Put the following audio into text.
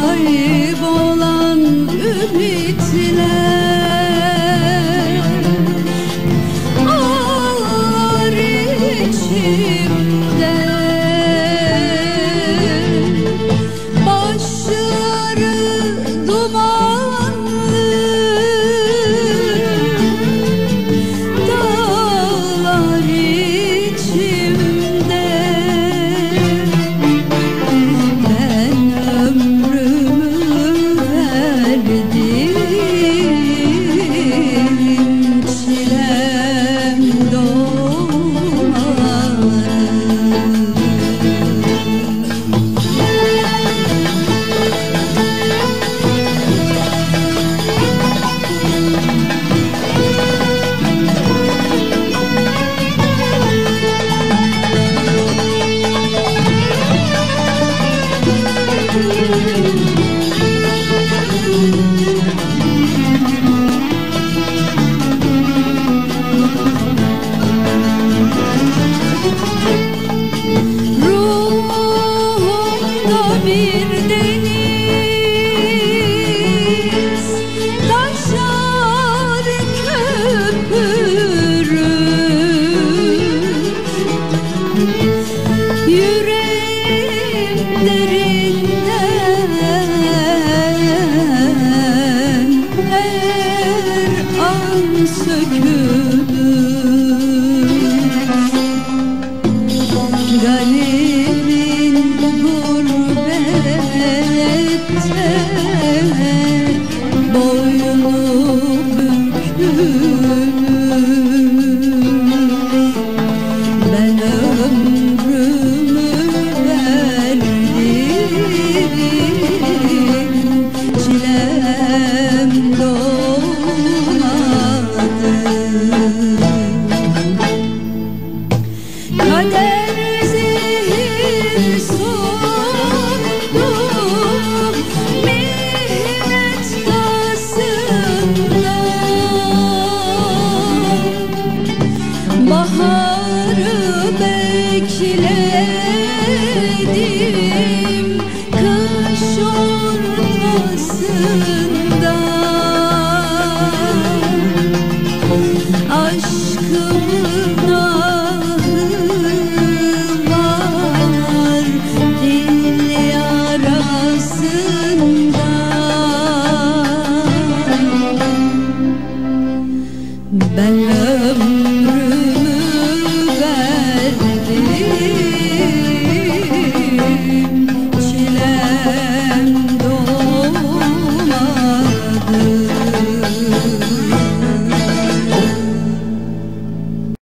sahip olan ümit bir değil boynunu büklüm Ben ömrüm Hadi